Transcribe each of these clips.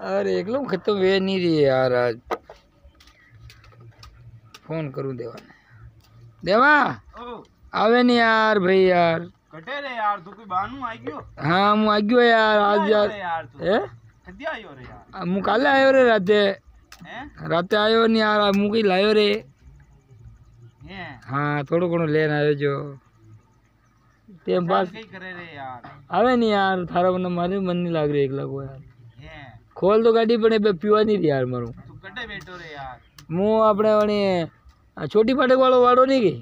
अरे एकदम खत्म तो वे नहीं रही यार आज। फ़ोन करूँ देवा ने देवा आवे नहीं यार भाई यार। कटे रे यार तू कोई बानू आई गयो? हाँ मु आई गयो यार आज यार। ए? कदी आयो रे यार। मु काले आयो रे राते। राते आयो नहीं यार मु कई लायो रे। हाँ थोड़ो घणो लेन आयो जो। टेम पास करे रे यार। आवे नहीं यार थारा मन मारे मन नहीं लाग रही एकला को यार। ખોલ તો ગાડી પણ એ બે પીવા નહીં રહી યાર મારું તું કટે બેઠો રે યાર હું આપણે વળી આ છોટી ફાટક વાળો વાળો નહીં ગઈ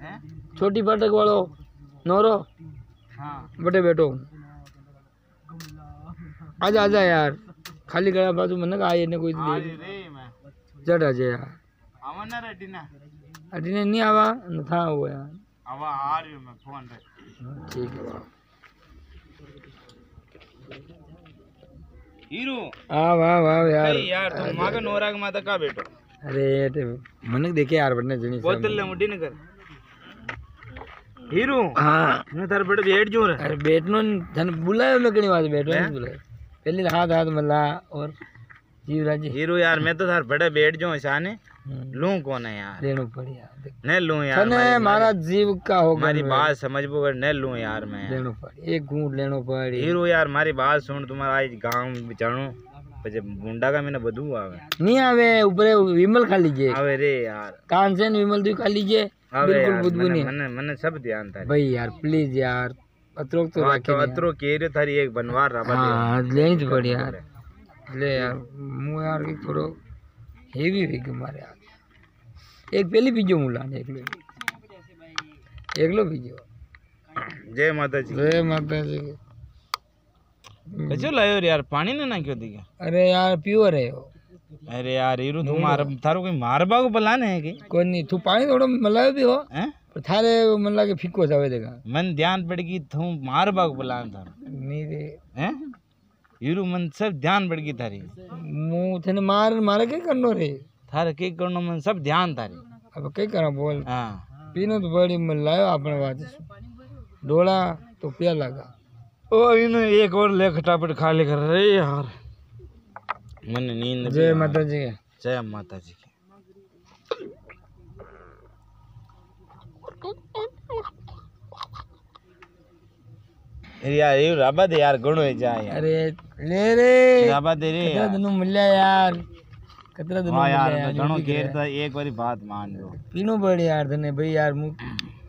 હે છોટી ફાટક વાળો નોરો હા બટે બેઠો હું આજા આજા યાર ખાલી ગયા બાજુ મને કે આવીને કોઈ દી આરે રે મેં જટ આજે યાર આવના રેડી ના અડીને નહીં આવા ને થા આવો યાર આવા આ રહ્યો મેં ફોન રે ઠીક है हीरो हाँ वाह वाह यार यार तुम माँ का नोराग माता का बेटो अरे मन देखे यार बड़ने जनी बोतल ले मुड्डी कर हीरो हाँ मैं तार बेटो बैठ जो अरे बैठनो थन बुलायो लगनी वाज बैठो बुलायो पहले हाथ हाथ मल्ला और जी हीरो यार मैं तो थार बड़े बैठ जाऊँ शाने। हम्म। लू कौन है यार? लेनो पड़ी यार लू यार मारा जीव का होगा मारी बात समझबो कर न लू यार मैं। लेनो पड़ी एक घूंट लेनो पड़ी। हीरो यार मारी बात सुन तुम्हारा आज गाँव बिचाणो गुंडा का मैंने बधू आवे। नहीं आवे ऊपर विमल खा लीजिए। आवे रे यार। कांचन विमल तू खा लीजिए बिल्कुल बुद्धू नहीं। मैंने मैंने सब ध्यान था। भाई यार प्लीज़ यार अतरों तो हाँ, राखे अतरों तो केरे थारी एक बनवार राबा हाँ लेनी तो यार। ले यार હું યાર કંઈક થોડો હેવી થઈ ગયો મારે આ એક પેલી પીજો મુલા ને એકલો એકલો પીજો જય માતાજી જય માતાજી કચો લાયો રે યાર પાણી ને નાખ્યો તી અરે યાર પીવો રે અરે યાર હીરો તું માર તારો કોઈ મારબા को प्लान है कि કોઈ નહીં તું પાણી થોડો મલાવ્યો પી હો हैं પણ થારે મને લાગે ફીકો જ આવે દેખા मन ध्यान पड़ गई तू मारबा को प्लान था નહીં રે हैं इवर ಇವರು ಮಂದಿ ಸ್ವಲ್ಪ ಧ್ಯಾನ ಬೆಳಗಿತಾರಿ मुँह मार मार के करनो रे थार के करनो मन सब ध्यान तारी अब के करा बोल हाँ पीनो तो बड़ी मिल लायो अपने बात डोला तो पिया लगा ओ इन एक और ले खटापट खा ले कर रे यार मन नींद जय माता जी जय माता जी की यार ये राबा दे यार गणो है जा यार। अरे ले रे। राबा दे रे कितना दिन मिलया यार। कितना दिन मिलया यार हाँ तो गणो घेर था तो एक बारी बात मान लो। पीनो बड़े यार धने भाई यार मु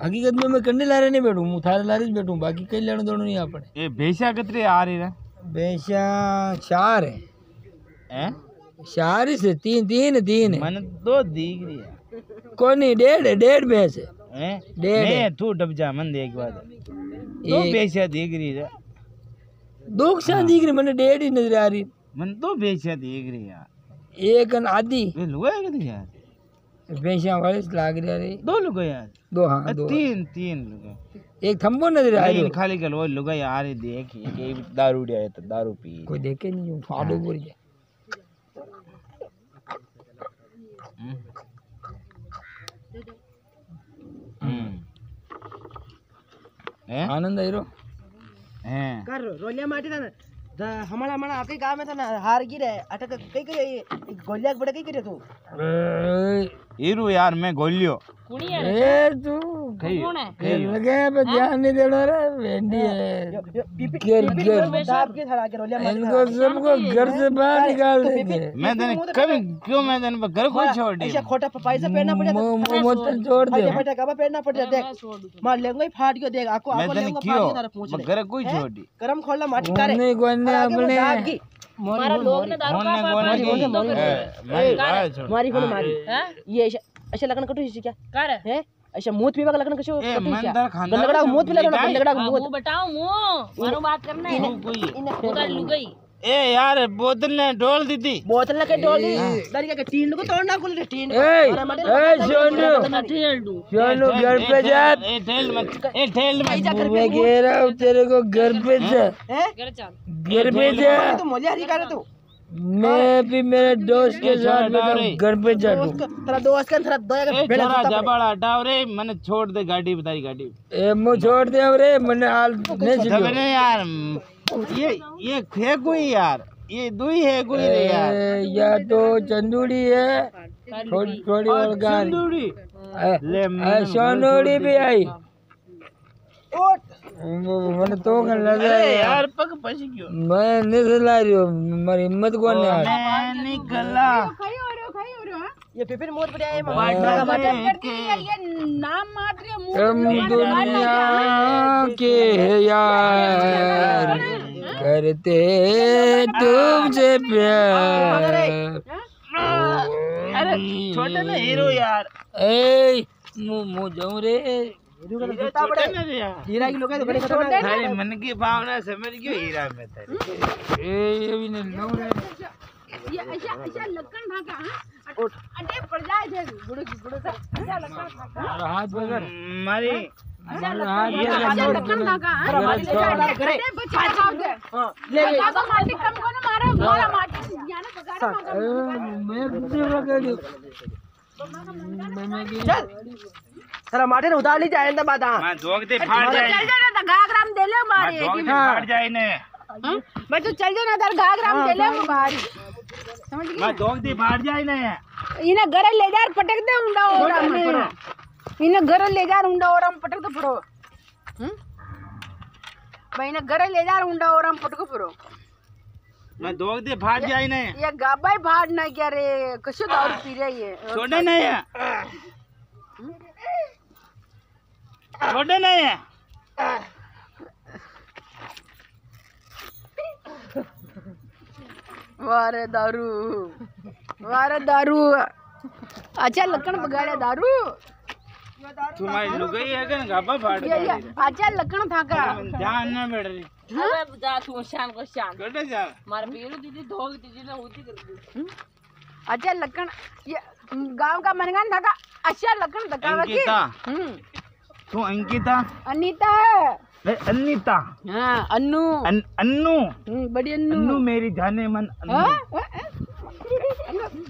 हकीकत में मैं करने लारे नहीं बैठूं मु थारे लारे बैठूं बाकी कई लेनो दोनों नहीं आपड़े ये भैंसा कितने आ रही रे भैंसा चार है। हैं? चार से तीन तीन तीन मैंने दो दिख रही है। कोनी डेढ़ डेढ़ भैंस हैं? डेढ़ तू मन देख बात दो एक- भेसा दिख रही है दो किसान दिख रही मैंने डेढ़ ही नज़र आ रही। मन दो भेसा दिख रही यार एक अन आधी। ये लुगा है कितने यार। भैंसा वाले लाग रही अरे दो लुगा यार। दो हाँ दो। तीन तीन लुगा। एक थम्बो नज़र आ रही खाली कल वो लुगा यार देख ये दारू है तो दारू पी। कोई देखे नहीं हूँ। फाड़ो बोल जाए हम्म। हम्म हैं आनंद आई रो हैं कर रोलिया माटी था ना द हमारा हमारा आपके गाँव में था ना हार गिरे तू यार मैं गोलियो। ए तू। ये लगे पे ध्यान नहीं देना रे वेंडी है। गिर गिर के रोलिया इनको सबको घर से बाहर निकाल देंगे। मैं तेने कभी क्यों मैं तेने पर घर को छोड़ दी ऐसा खोटा पैसा पहनना पड़े मो- मो- छोड़ दे बेटा कब पहनना पड़े देख मार लेंगे फाट गयो देख आको तेने लेंगे फाट तारा पूछ मैं घर को ही? छोड़ दी। गरम खोलना माटी करे नहीं कोई नहीं अपने दाब लोग ने दारू का मैं बाहर छोड़ मारी कोने मारी ये ऐसा ऐसा लगन कटो क्या? कर है? अच्छा मौत पीवा का लगन कशो गंदगड़ा मुँह पी लगन गंदगड़ा मौत बताओ मुँह। मारो बात करना है। तू कोई उधर लुक गई ए यार बोतल ने डोल दी थी। बोतल लगे डोल दी? दरिया के टीन को तोड़ना कुल टीन ए ए सोनू। ठेल सोनू घर पे जा। ए ठेल मत ए ठेल मत। मैं कह रहा हूँ तेरे को घर पे जा। हैं घर चल घर पे जा। तू मोलिया हरी करे तू। मैं भी मेरे दोस्त के साथ में तो घर पे जा दूँ तेरा दोस्त का तेरा दोया का छोरा जबाड़ हटाओ रे मैंने छोड़ दे गाड़ी बताई गाड़ी। ए मुँह छोड़ दे अब रे मैंने हाल नहीं सीखो यार ये ये फेंको ही यार ये दुई है कोई रे यार ए, या तो चंदूड़ी है थोड़ी थोड़ी और गार सिंदूरी ए, ले ए, सोनोड़ी भी आई મને તો કઈ अरे લગાય यार पग पसी क्यों मैं नहीं लारियो मारी हिम्मत कोण है आज मैं निकला ये पिपिन मोद बढ़िया है बाटे के ये नाम मात्र है, मुंह हम दुनिया के यार करते तुमसे प्यार। अरे छोटे ना हीरो यार। ए मु मु जाऊँ रे। यार। हीरा की लोग तो बड़े खतरनाक थारी मन की भावना समझ गयो हीरा में थारी ए ये भी नहीं लो रे। ये ऐसा ऐसा लक्कन ढाका हाँ? अटे पड़ जाए थे गुड़ो की गुड़ो सा ऐसा लक्कन ढाका हाथ बगर मारी। हाँ? सारा माटे ने उतार ली जाए ना बात हाँ मैं दोग दे फाड़ चल जाए। जाना था घाघराम दे ले मारे मैं दोग दे फाड़ जाए ने हाँ? मैं तो चल जाना था घाघराम दे ले मारी समझ गई? मैं दोग दे फाड़ जाए ने इन्हें घर ले जा पटक दे उंडा ओरम इन्हें घर ले जा उंडा ओरम पटक दे पुरो हम्म? भाई इन्हें घर ले जा उंडा ओरम पटक पुरो मैं दोग दे फाड़ जाए ने ये गाबाई भाड़ ना क्या रे कशो दारू पी रही है छोटे नहीं है। छोटे नहीं है। वारे दारू वारे दारू। अच्छा लकड़ बगाड़े दारू। तुम्हारी लुगाई है क्या गाबा फाड़ ये ये अच्छा लकड़ था का ध्यान ना बैठ रही अबे जा तू शान को शान छोटे जा। मारे पीरू दीदी धोग दीदी ना होती कर दी। अच्छा लकड़ ये गाँव का मनगान था का अच्छा लकड़ दकावा की अंकिता। हम्म। तू अंकिता? अनीता। है अनिता। हाँ अन्नू। अन, अन्नू। हम्म, बड़ी अन्नू। अन्नू मेरी जाने मन अन्नू। हाँ? हाँ?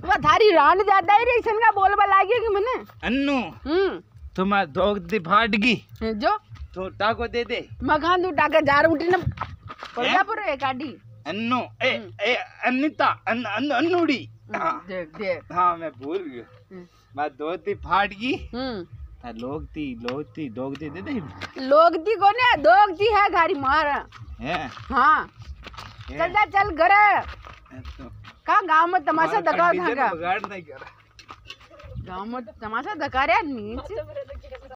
वो थारी रान ज़्यादा ही रेशन का बोलबा लागे कि मने? अन्नू। हम्म। तुम्हारा दोग दे फाड़ गई जो। तो टाको दे दे। मखान तू टाका जार उठी ना? पड़गा पर एक आडी अन्नू ए ए अनिता अन, अन, अन्नूड़ी। हाँ। देख देख। हाँ मैं भूल गया। हम्म। मैं दो ती फाड़ गई हम्म। हाँ, लोग ती लोग ती दोग दे दे। दे लोग दी को ने दोग दी है गाड़ी मार। हैं? हाँ। चल जा चल घर। तो का गाँव में तमाशा दका था बगाड़ नहीं कर गाँव में तमाशा दका रहा नीच